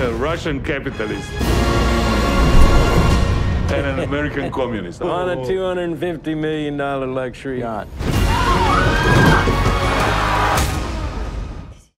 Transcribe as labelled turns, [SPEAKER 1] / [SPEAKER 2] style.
[SPEAKER 1] a Russian capitalist and an American communist.
[SPEAKER 2] On a $250 million luxury yacht.